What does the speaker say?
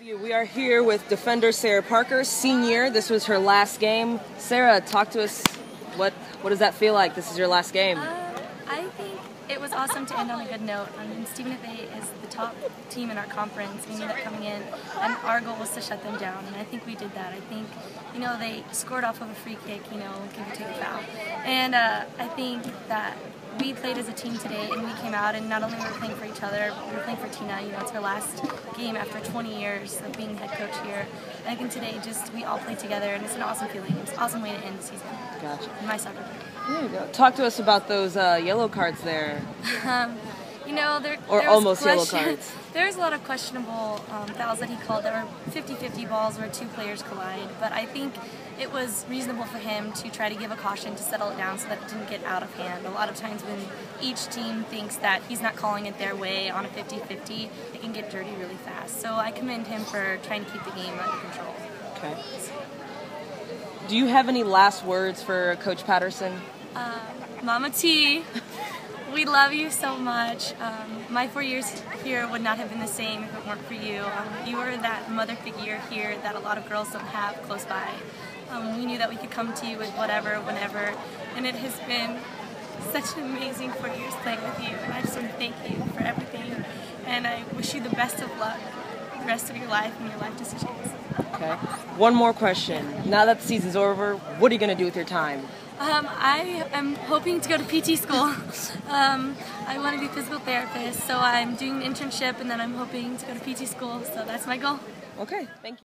We are here with defender Sarah Parker, senior. This was her last game. Sarah, talk to us. What what does that feel like? This is your last game. Uh, I think it was awesome to end on a good note. I mean, Stephen F. A. is the top team in our conference. We knew that coming in, and our goal was to shut them down. And I think we did that. I think, you know, they scored off of a free kick, you know, give or take a foul. And uh, I think that we played as a team today, and we came out, and not only were we playing for each other, but we were playing for Tina. You know, it's her last game after 20 years of being head coach here. And I think today, just we all played together, and it's an awesome feeling. It's an awesome way to end the season. Gotcha. My soccer. There you go. Talk to us about those uh, yellow cards there. Um, you know, there Or there was almost yellow cards. There's a lot of questionable um, fouls that he called. There were 50-50 balls where two players collide, but I think it was reasonable for him to try to give a caution to settle it down so that it didn't get out of hand. A lot of times when each team thinks that he's not calling it their way on a 50-50, it can get dirty really fast. So I commend him for trying to keep the game under control. Okay. Do you have any last words for Coach Patterson? Mama T, we love you so much. Um, my four years here would not have been the same if it weren't for you. Um, you were that mother figure here that a lot of girls don't have close by. Um, we knew that we could come to you with whatever, whenever, and it has been such an amazing four years playing with you. And I just want to thank you for everything, and I wish you the best of luck the rest of your life and your life decisions. Okay. One more question. Now that the season's over, what are you going to do with your time? Um, I am hoping to go to PT school. Um, I want to be a physical therapist, so I'm doing an internship and then I'm hoping to go to PT school, so that's my goal. Okay. Thank you.